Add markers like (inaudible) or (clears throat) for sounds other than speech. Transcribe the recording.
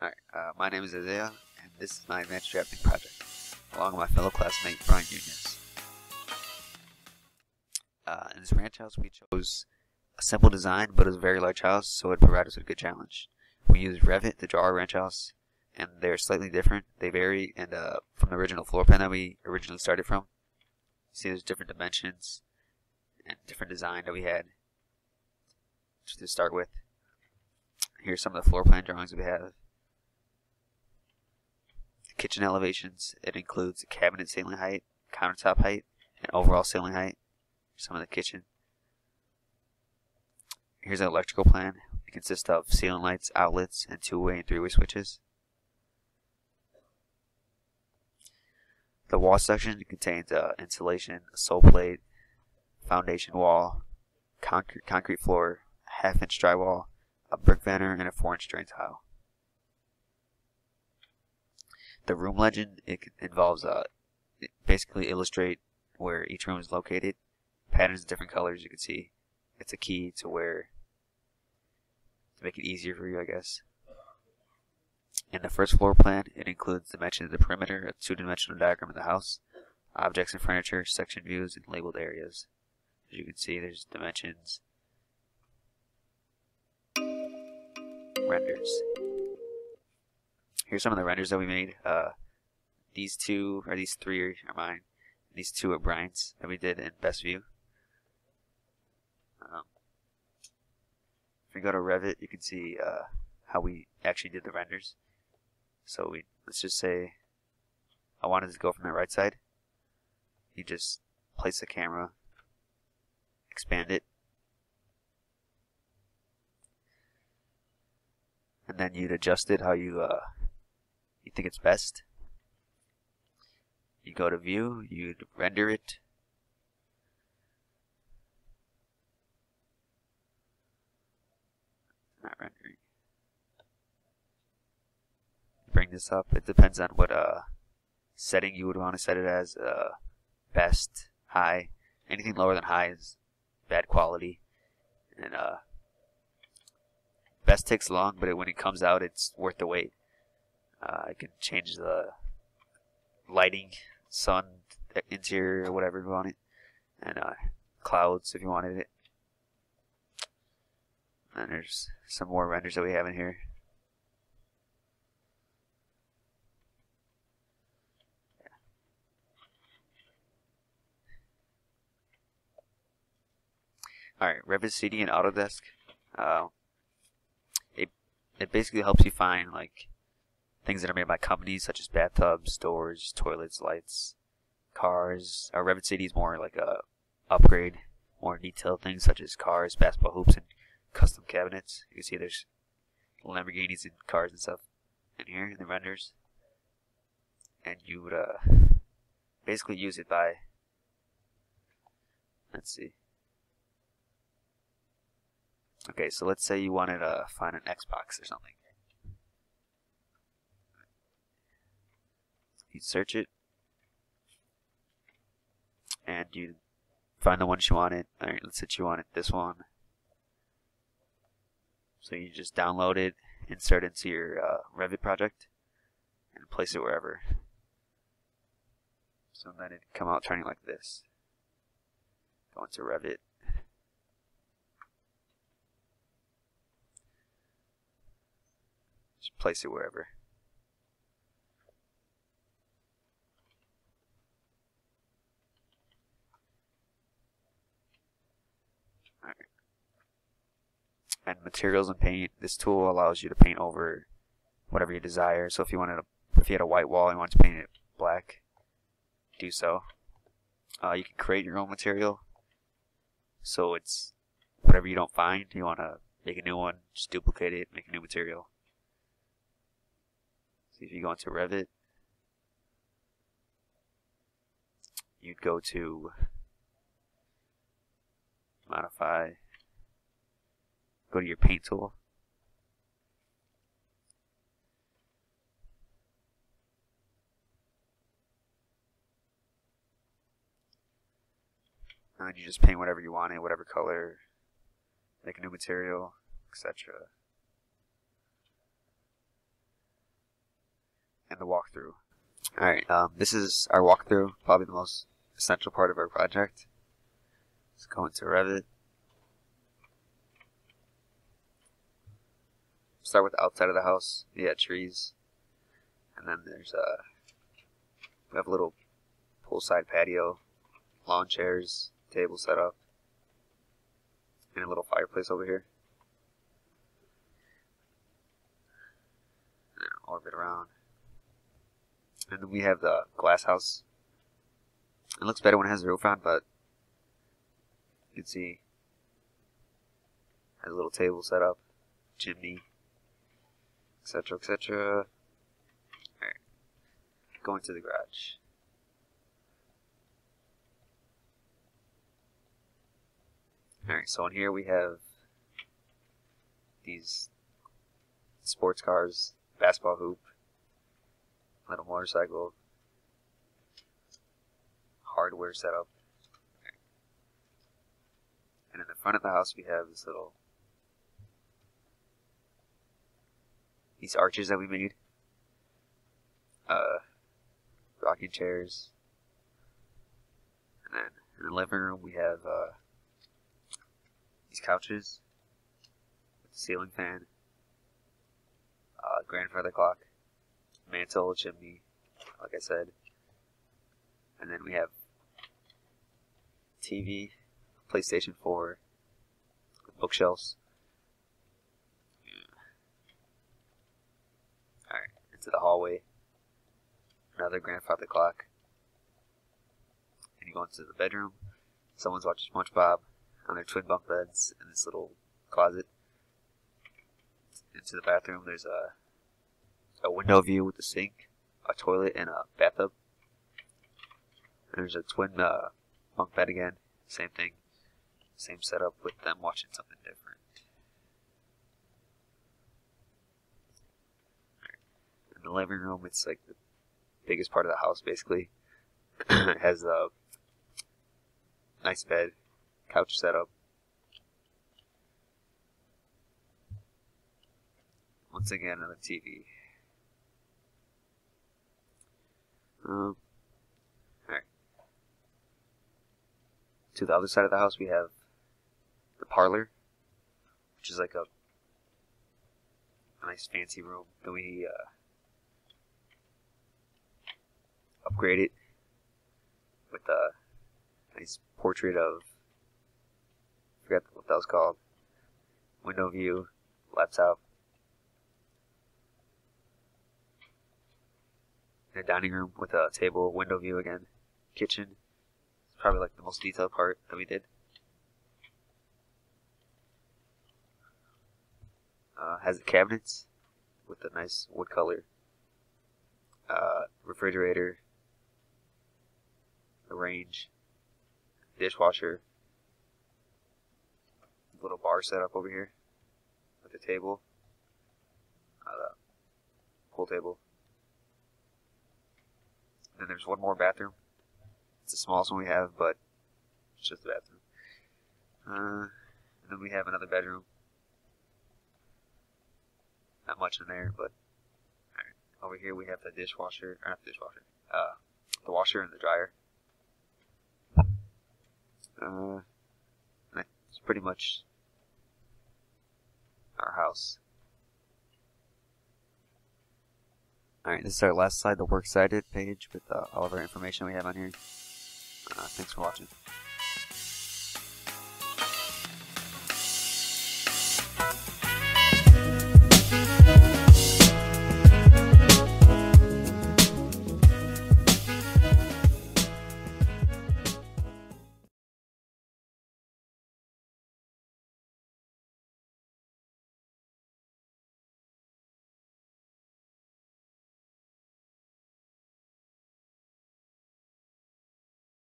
Alright, uh, my name is Isaiah, and this is my advanced drafting project, along with my fellow classmate Brian Nunez. Uh, in this ranch house, we chose a simple design, but it was a very large house, so it provided us with a good challenge. We used Revit to draw our ranch house, and they're slightly different. They vary, and uh, from the original floor plan that we originally started from, see there's different dimensions and different design that we had to start with. Here's some of the floor plan drawings we have kitchen elevations. It includes cabinet ceiling height, countertop height, and overall ceiling height. Some of the kitchen. Here's an electrical plan. It consists of ceiling lights, outlets, and two-way and three-way switches. The wall section contains uh, insulation, a sole plate, foundation wall, concrete, concrete floor, half-inch drywall, a brick veneer, and a 4-inch drain tile. The room legend it involves uh, basically illustrate where each room is located, patterns of different colors. You can see it's a key to where to make it easier for you, I guess. In the first floor plan, it includes dimensions of the perimeter, a two-dimensional diagram of the house, objects and furniture, section views, and labeled areas. As you can see, there's dimensions, renders. Here's some of the renders that we made. Uh, these two, or these three are mine. These two are Brian's that we did in Best View. Um, if we go to Revit, you can see uh, how we actually did the renders. So we let's just say I wanted to go from the right side. You just place the camera, expand it, and then you'd adjust it how you uh, think it's best. You go to view, you'd render it. Not rendering. Bring this up. It depends on what uh setting you would want to set it as. Uh, best, high. Anything lower than high is bad quality. And uh, best takes long, but it, when it comes out, it's worth the wait. Uh, I can change the lighting, sun, interior, whatever you want it, and uh, clouds if you wanted it. And there's some more renders that we have in here. Alright, Revit City and Autodesk. Uh, it it basically helps you find like things that are made by companies such as bathtubs, doors, toilets, lights, cars. Our Revit City is more like a upgrade, more detailed things such as cars, basketball hoops, and custom cabinets. You can see there's Lamborghinis and cars and stuff in here in the renders, and you would uh, basically use it by. Let's see. Okay, so let's say you wanted to find an Xbox or something. You search it, and you find the one you wanted. Alright, let's say you wanted this one. So you just download it, insert it into your uh, Revit project, and place it wherever. So then it come out turning like this. Go into Revit. Just place it wherever. And materials and paint. This tool allows you to paint over whatever you desire. So if you wanted to, if you had a white wall and you wanted to paint it black, do so. Uh, you can create your own material. So it's whatever you don't find, you want to make a new one, just duplicate it, make a new material. So if you go into Revit, you'd go to modify go to your paint tool. And you just paint whatever you want in whatever color, make a new material, etc. and the walkthrough. Alright, um, this is our walkthrough, probably the most essential part of our project. Let's go into Revit. Start with outside of the house. Yeah, trees. And then there's a, uh, we have a little poolside patio, lawn chairs, table set up, and a little fireplace over here. And orbit around. And then we have the glass house. It looks better when it has a roof on, but you can see has a little table set up, chimney, etc., etc. Alright, going to the garage. Alright, so in here we have these sports cars, basketball hoop, little motorcycle, hardware setup. And in the front of the house we have this little these arches that we made. Uh rocking chairs. And then in the living room we have uh these couches with the ceiling fan, uh, grandfather clock, mantle, chimney, like I said. And then we have TV, PlayStation 4, bookshelves. Alright, into the hallway. Another grandfather clock. And you go into the bedroom. Someone's watching SpongeBob on their twin bunk beds in this little closet. Into the bathroom, there's a a window view with a sink, a toilet, and a bathtub. And there's a twin uh, bunk bed again, same thing, same setup with them watching something different. In the living room, it's like the biggest part of the house, basically. (clears throat) it has a nice bed, couch setup. Once again, another TV. Um, alright. To the other side of the house, we have the parlor, which is like a, a nice fancy room that we uh, upgraded with a nice portrait of forget what that was called. Window view, laptop. And a dining room with a table, window view again. Kitchen. It's probably like the most detailed part that we did. Uh, has cabinets with a nice wood color. Uh, refrigerator. A range. Dishwasher little bar set up over here with a table, uh, pool table. And then there's one more bathroom. It's the smallest one we have, but it's just a bathroom. Uh, and then we have another bedroom. Not much in there, but right. over here we have the dishwasher, not the dishwasher, uh, the washer and the dryer. Uh, that's pretty much our house. Alright, this is our last slide, the works cited page with uh, all of our information we have on here. Uh, thanks for watching.